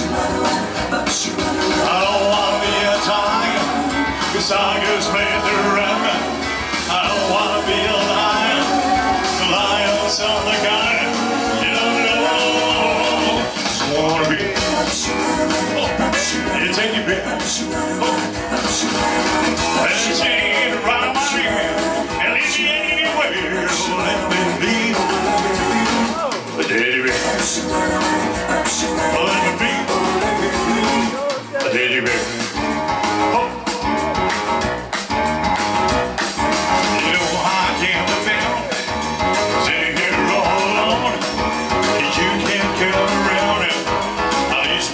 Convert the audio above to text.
I don't wanna be a tiger, tigers made the red. I don't wanna be a lion, the lions on the garden. You don't know. Wanna be? Oh, you take your.